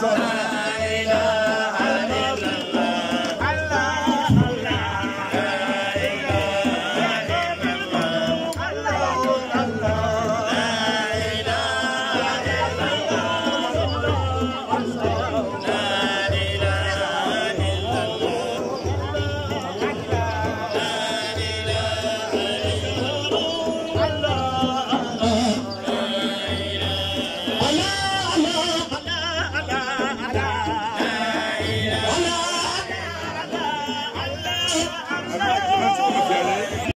What's